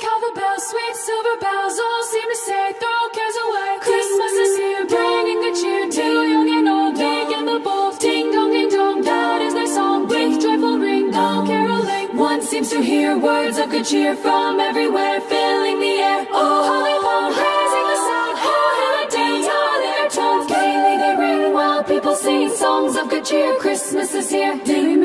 How the bells, sweet silver bells, all seem to say, throw cares away. Christmas is here, bringing good cheer to young and old, big and the bold. Ding dong, ding dong, that is their song with joyful ring, all caroling. One seems to hear words of good cheer from everywhere, filling the air. Oh, holy phone, raising the sound, oh, hail it dance, how their tones gaily they ring while people sing songs of good cheer. Christmas is here, ding.